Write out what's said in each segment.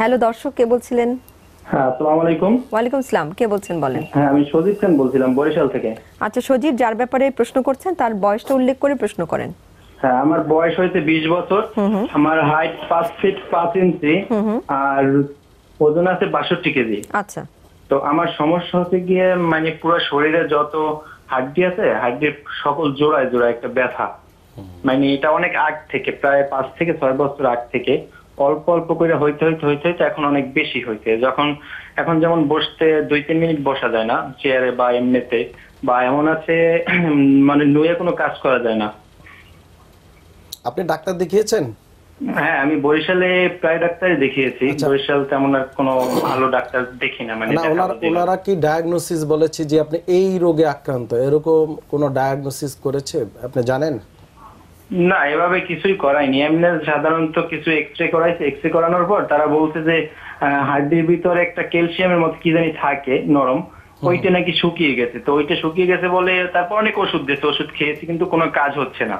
Hello দর্শক কে বলছিলেন? হ্যাঁ আসসালামু আলাইকুম। ওয়ালাইকুম আসসালাম কে বলছেন বলেন? হ্যাঁ আমি সজীব খান বলছিলাম বরিশাল থেকে। আচ্ছা সজীব যার ব্যাপারে প্রশ্ন করছেন তার বয়সটা উল্লেখ করে প্রশ্ন করেন। হ্যাঁ আমার বয়স হয়েছে বিশ বছর। আমার হাইট পাঁচ ফিট পাঁচ ইঞ্চি। আর ওজন আছে বাষট্টি কেজি। আচ্ছা। তো আমার সমস্যা হচ্ছে গিয়ে মানে পুরো শরীরে যত হাড্ডি আছে হাড্ডির সকল জোড়ায় জোড়ায় একটা ব্যথা। মানে এটা অনেক আগ থেকে প্রায় পাঁচ থেকে ছয় বছর আগ থেকে অল্প অল্প করে হইতে হইতে হইতে হইতে এখন অনেক বেশি হইছে যখন এখন যেমন বসতে দুই তিন মিনিট বসা যায় না চেয়ারে বা এমনিতে বা এমন আছে মানে নুয়ে কোনো কাজ করা যায় না। আপনি ডাক্তার দেখিয়েছেন? হ্যাঁ আমি বরিশালে প্রায় ডাক্তারই দেখিয়েছি। বরিশাল তেমন আর কোনো ভালো ডাক্তার দেখি না মানে ওনারা কি ডায়াগনোসিস বলেছে যে আপনি এই রোগে আক্রান্ত? এরকম কোনো ডায়াগনোসিস করেছে? আপনি জানেন? না এভাবে কিছুই করায়নি। এমনি সাধারণত কিছু এক্স রে করাইছে। এক্স রে করানোর পর তারা বলছে যে হাড্ডির ভিতরে একটা ক্যালসিয়ামের মতো কি জানি থাকে নরম। ওইটা নাকি শুকিয়ে গেছে। তো ওইটা শুকিয়ে গেছে বলে তারপর অনেক ওষুধ দিয়েছে। ওষুধ খেয়েছি কিন্তু কোনো কাজ হচ্ছে না।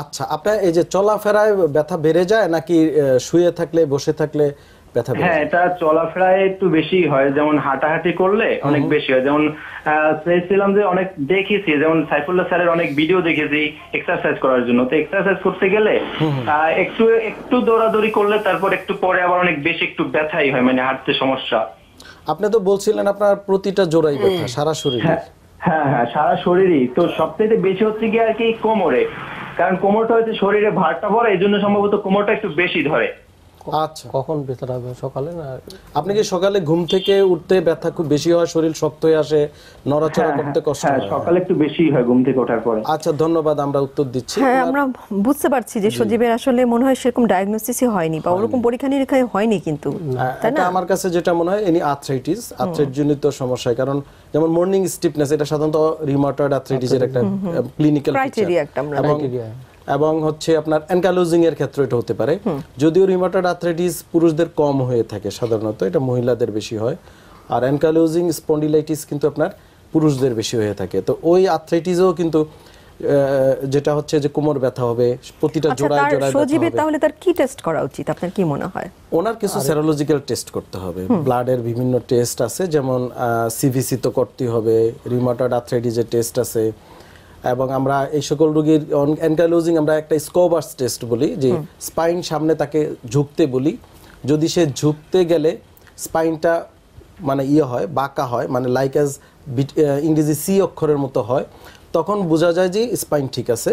আচ্ছা আপনার এই যে চলাফেরায় ব্যথা বেড়ে যায় নাকি শুয়ে থাকলে বসে থাকলে ব্যথা হ্যাঁ এটা চলাফেরায় একটু বেশি হয়। যেমন হাঁটাহাঁটি করলে অনেক বেশি হয়। যেমন আহ, চেয়েছিলাম যে অনেক দেখেছি যেমন সাইফুল্লাহ স্যারের অনেক ভিডিও দেখেছি এক্সারসাইজ করার জন্য। তো এক্সারসাইজ করতে গেলে একটু একটু দৌড়াদৌড়ি করলে তারপর একটু পরে আবার অনেক বেশি একটু ব্যথাই হয় মানে হাঁটতে সমস্যা। আপনি তো বলছিলেন আপনার প্রতিটা জোড়াই ব্যথা সারা শরীরে হ্যাঁ হ্যাঁ হ্যাঁ সারা শরীরই। তো সবথেকে বেশি হচ্ছে কি আর কি কোমরে। কারণ কোমরটা হচ্ছে শরীরে ভারটা পড়ে এই জন্য সম্ভবত কোমরটা একটু বেশি ধরে। আচ্ছা। কখন ব্যথাটা হবে? সকালে না? আপনি কি সকালে ঘুম থেকে উঠতে ব্যথা খুব বেশি হয়? শরীর শক্ত হয়ে আসে? নড়াচড়া করতে কষ্ট হ্যাঁ হয়? সকালে একটু বেশি হয় ঘুম থেকে ওঠার পরে। আচ্ছা ধন্যবাদ আমরা উত্তর দিচ্ছি। হ্যাঁ আমরা বুঝতে পারছি যে সজীবের আসলে মনে হয় সেরকম ডায়াগনোসিসই হয়নি বা ওরকম পরীক্ষা নিরীক্ষায় হয়নি কিন্তু হ্যাঁ, তাই না? আমার কাছে যেটা মনে হয় এনি আর্থ্রাইটিস আর্থ্রাইট জনিত সমস্যা কারণ যেমন মর্নিং স্টিফনেস এটা সাধারণত রিমাটয়েড আর্থ্রাইটিসের একটা ক্লিনিক্যাল Criteria একটা আমরা এবং হচ্ছে আপনার অ্যানকালোজিং এর ক্ষেত্রে এটা হতে পারে। যদিও রিমাটয়েড আর্থ্রাইটিস পুরুষদের কম হয়ে থাকে সাধারণত এটা মহিলাদের বেশি হয়। আর অ্যানকালোজিং স্পন্ডিলাইটিস কিন্তু আপনার পুরুষদের বেশি হয়ে থাকে। তো ওই আর্থ্রাইটিসও কিন্তু যেটা হচ্ছে যে কোমর ব্যথা হবে প্রতিটা আচ্ছা জোড়ায় জোড়ায় ব্যথা সজীবের হবে। তাহলে তার কি টেস্ট করা উচিত? আপনার কি মনে হয়? ওনার কিছু সেরোলজিক্যাল টেস্ট করতে হবে। ব্লাডের বিভিন্ন টেস্ট আছে যেমন সিভিসি তো করতে হবে রিমাটয়েড আর্থ্রাইটিসের টেস্ট আছে। এবং আমরা এই সকল রোগীর অ্যানকালোজিং আমরা একটা স্কোবার্স টেস্ট বলি যে স্পাইন সামনে তাকে ঝুঁকতে বলি। যদি সে ঝুঁকতে গেলে স্পাইনটা মানে ইয়ে হয় বাঁকা হয় মানে লাইক অ্যাজ ইংরেজি সি অক্ষরের মতো হয় তখন বোঝা যায় যে স্পাইন ঠিক আছে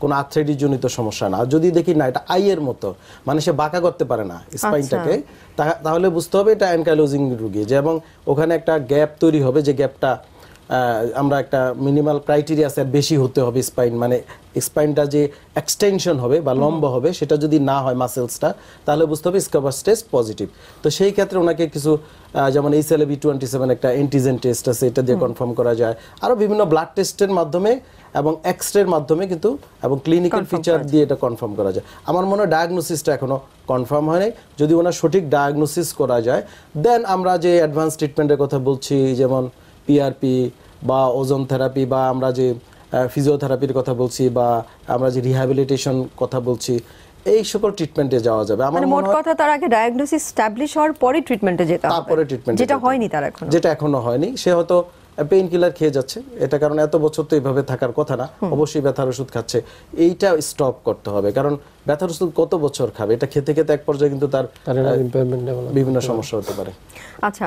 কোনো আর্থ্রাইটিস জনিত সমস্যা না। আর যদি দেখি না এটা আইয়ের মতো মানে সে বাঁকা করতে পারে না স্পাইনটাকে তা- তাহলে বুঝতে হবে এটা অ্যানকাইলোজিং রুগী। যে এবং ওখানে একটা গ্যাপ তৈরি হবে যে গ্যাপটা আমরা একটা মিনিমাল ক্রাইটেরিয়া আছে বেশি হতে হবে স্পাইন মানে স্পাইনটা যে এক্সটেনশন হবে বা লম্বা হবে সেটা যদি না হয় মাসেলসটা তাহলে বুঝতে হবে স্কাবার টেস্ট পজিটিভ তো সেই ক্ষেত্রে ওনাকে কিছু যেমন এই সেলে বি টোয়েন্টি সেভেন একটা এন্টিজেন টেস্ট আছে এটা দিয়ে কনফার্ম করা যায়। আরও বিভিন্ন ব্লাড টেস্টের মাধ্যমে এবং এক্স রের মাধ্যমে কিন্তু এবং ক্লিনিক্যাল ফিচার দিয়ে এটা কনফার্ম করা যায়। আমার মনে হয় ডায়াগনোসিসটা এখনও কনফার্ম হয়নি। যদি ওনার সঠিক ডায়াগনোসিস করা যায় দেন আমরা যে অ্যাডভান্স ট্রিটমেন্টের কথা বলছি যেমন পিআরপি বা ওজন থেরাপি বা আমরা যে ফিজিওথেরাপির কথা বলছি বা আমরা যে রিহ্যাবিলিটেশন কথা বলছি এই সকল ট্রিটমেন্টে যাওয়া যাবে। আমার মানে মোট কথা তার আগে ডায়াগনোসিস স্টাবলিশ হওয়ার পরে ট্রিটমেন্টে যেতে হবে। তারপরে ট্রিটমেন্ট যেটা হয়নি তার এখন। যেটা এখনও হয়নি সে হয়তো পেইন কিলার খেয়ে যাচ্ছে। এটা কারণ এত বছর তো এইভাবে থাকার কথা না। অবশ্যই ব্যথার ওষুধ খাচ্ছে। এইটা স্টপ করতে হবে। কারণ ব্যথার ওষুধ কত বছর খাবে? এটা খেতে খেতে এক পর্যায়ে কিন্তু তার তার বিভিন্ন সমস্যা হতে পারে। আচ্ছা।